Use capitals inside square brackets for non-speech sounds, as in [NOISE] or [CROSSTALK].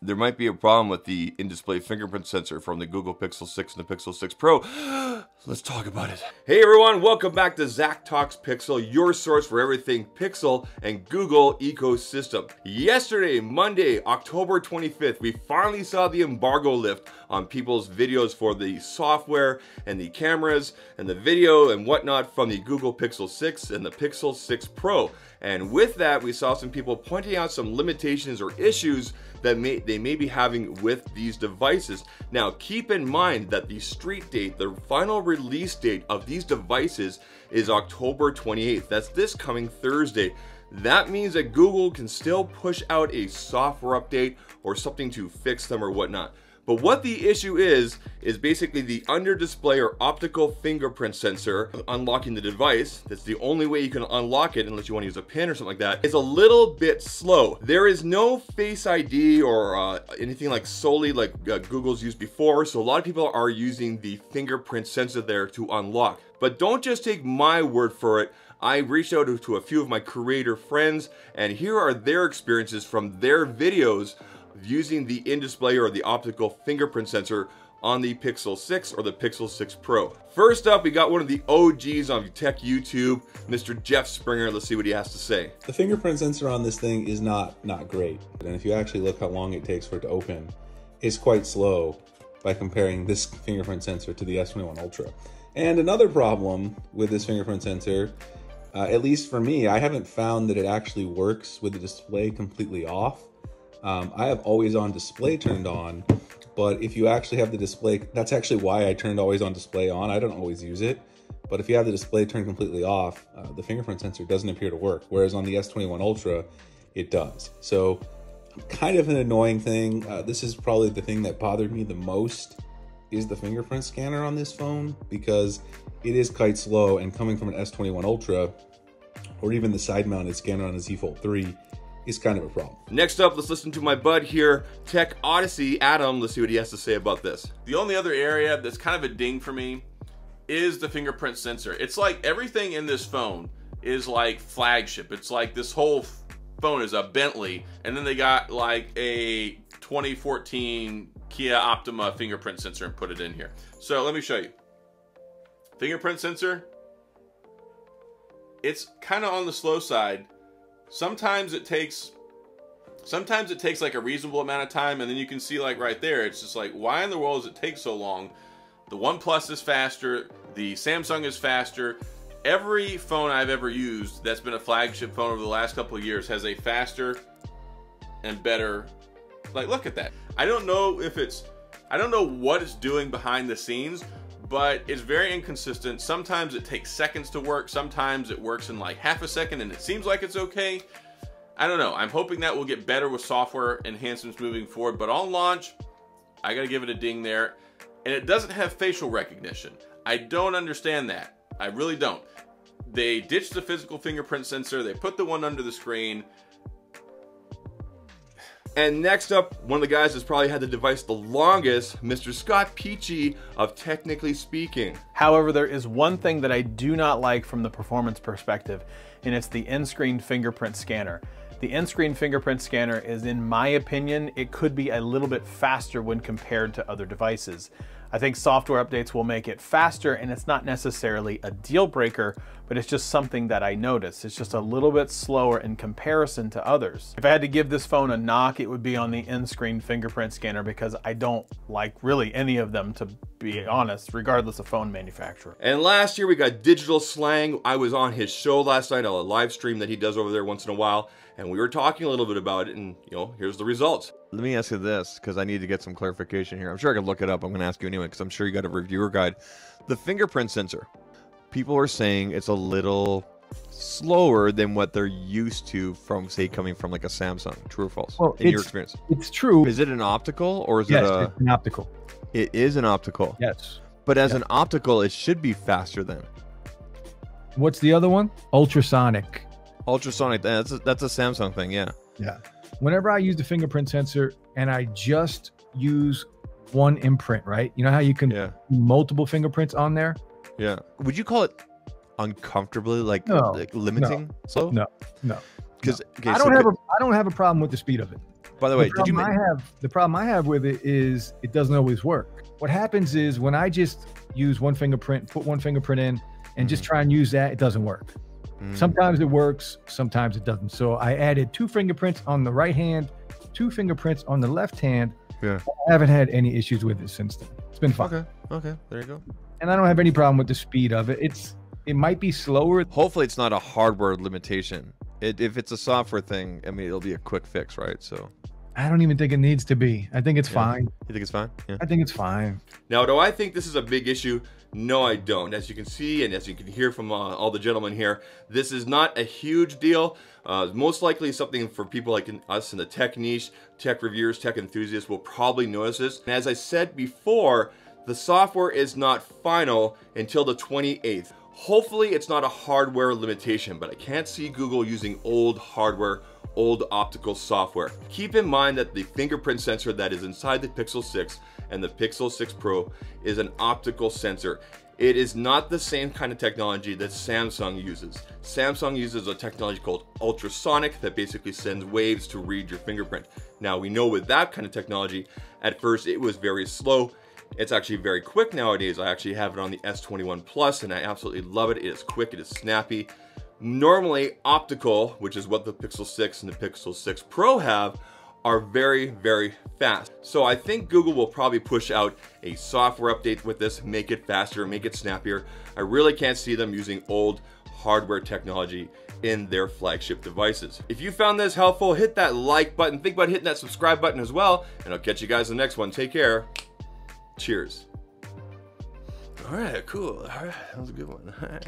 there might be a problem with the in-display fingerprint sensor from the Google Pixel 6 and the Pixel 6 Pro. [GASPS] Let's talk about it. Hey everyone, welcome back to ZAK Talks Pixel, your source for everything Pixel and Google ecosystem. Yesterday, Monday, October 25th, we finally saw the embargo lift on people's videos for the software and the cameras and the video and whatnot from the Google Pixel 6 and the Pixel 6 Pro. And with that, we saw some people pointing out some limitations or issues that may, they may be having with these devices. Now, keep in mind that the street date, the final release date of these devices is October 28th. That's this coming Thursday. That means that Google can still push out a software update or something to fix them or whatnot. But what the issue is, is basically the under display or optical fingerprint sensor unlocking the device. That's the only way you can unlock it unless you want to use a pin or something like that. It's a little bit slow. There is no face ID or uh, anything like Soli like uh, Google's used before. So a lot of people are using the fingerprint sensor there to unlock. But don't just take my word for it. I reached out to a few of my creator friends and here are their experiences from their videos using the in-display or the optical fingerprint sensor on the Pixel 6 or the Pixel 6 Pro. First up, we got one of the OGs on tech YouTube, Mr. Jeff Springer. Let's see what he has to say. The fingerprint sensor on this thing is not not great. And if you actually look how long it takes for it to open, it's quite slow by comparing this fingerprint sensor to the S21 Ultra. And another problem with this fingerprint sensor, uh, at least for me, I haven't found that it actually works with the display completely off. Um, I have always on display turned on, but if you actually have the display, that's actually why I turned always on display on. I don't always use it, but if you have the display turned completely off, uh, the fingerprint sensor doesn't appear to work. Whereas on the S21 Ultra, it does. So kind of an annoying thing. Uh, this is probably the thing that bothered me the most is the fingerprint scanner on this phone because it is quite slow and coming from an S21 Ultra or even the side mounted scanner on the Z Fold 3 is kind of a problem. Next up, let's listen to my bud here, Tech Odyssey, Adam. Let's see what he has to say about this. The only other area that's kind of a ding for me is the fingerprint sensor. It's like everything in this phone is like flagship. It's like this whole phone is a Bentley, and then they got like a 2014 Kia Optima fingerprint sensor and put it in here. So let me show you. Fingerprint sensor, it's kind of on the slow side sometimes it takes sometimes it takes like a reasonable amount of time and then you can see like right there it's just like why in the world does it take so long? The OnePlus is faster the Samsung is faster. Every phone I've ever used that's been a flagship phone over the last couple of years has a faster and better like look at that. I don't know if it's I don't know what it's doing behind the scenes but it's very inconsistent. Sometimes it takes seconds to work. Sometimes it works in like half a second and it seems like it's okay. I don't know. I'm hoping that will get better with software enhancements moving forward. But on launch, I got to give it a ding there. And it doesn't have facial recognition. I don't understand that. I really don't. They ditched the physical fingerprint sensor. They put the one under the screen. And next up, one of the guys that's probably had the device the longest, Mr. Scott Peachey of Technically Speaking. However, there is one thing that I do not like from the performance perspective, and it's the in-screen fingerprint scanner. The in-screen fingerprint scanner is, in my opinion, it could be a little bit faster when compared to other devices. I think software updates will make it faster and it's not necessarily a deal breaker, but it's just something that I notice. It's just a little bit slower in comparison to others. If I had to give this phone a knock, it would be on the in-screen fingerprint scanner because I don't like really any of them to be honest, regardless of phone manufacturer. And last year we got Digital Slang. I was on his show last night, a live stream that he does over there once in a while, and we were talking a little bit about it and you know, here's the results. Let me ask you this, because I need to get some clarification here. I'm sure I can look it up. I'm going to ask you anyway, because I'm sure you got a reviewer guide. The fingerprint sensor. People are saying it's a little slower than what they're used to from, say, coming from like a Samsung. True or false? Well, in your experience, it's true. Is it an optical or is yes, it a? It's an optical. It is an optical. Yes. But as an optical, it should be faster than. What's the other one? Ultrasonic. Ultrasonic. That's a, that's a Samsung thing. Yeah. Yeah. Whenever I use the fingerprint sensor and I just use one imprint, right? You know how you can yeah. multiple fingerprints on there? Yeah. Would you call it uncomfortably like, no, like limiting? No, so no, no. Because no. I don't so have a I don't have a problem with the speed of it. By the way, the did you make I have the problem I have with it is it doesn't always work. What happens is when I just use one fingerprint, put one fingerprint in, and just mm-hmm. try and use that, it doesn't work. Mm. Sometimes it works, sometimes it doesn't. So I added two fingerprints on the right hand, two fingerprints on the left hand. Yeah. I haven't had any issues with it since then. It's been fine. Okay. Okay. There you go. And I don't have any problem with the speed of it. It's it might be slower. Hopefully, it's not a hardware limitation. It, if it's a software thing, I mean, it'll be a quick fix, right? So, I don't even think it needs to be. I think it's Yeah. fine. you think it's fine? Yeah. I think it's fine. Now, do I think this is a big issue? No, I don't. As you can see, and as you can hear from uh, all the gentlemen here, this is not a huge deal. Uh, most likely something for people like in, us in the tech niche, tech reviewers, tech enthusiasts will probably notice this. And as I said before, the software is not final until the 28th. Hopefully it's not a hardware limitation, but I can't see Google using old hardware, old optical software. Keep in mind that the fingerprint sensor that is inside the Pixel 6 and the Pixel 6 Pro is an optical sensor. It is not the same kind of technology that Samsung uses. Samsung uses a technology called ultrasonic that basically sends waves to read your fingerprint. Now we know with that kind of technology, at first it was very slow. It's actually very quick nowadays. I actually have it on the S21 Plus and I absolutely love it. It is quick, it is snappy. Normally optical, which is what the Pixel 6 and the Pixel 6 Pro have, are very, very fast. So I think Google will probably push out a software update with this, make it faster, make it snappier. I really can't see them using old hardware technology in their flagship devices. If you found this helpful, hit that like button. Think about hitting that subscribe button as well. And I'll catch you guys in the next one. Take care. Cheers. All right, cool. All right, that was a good one. All right.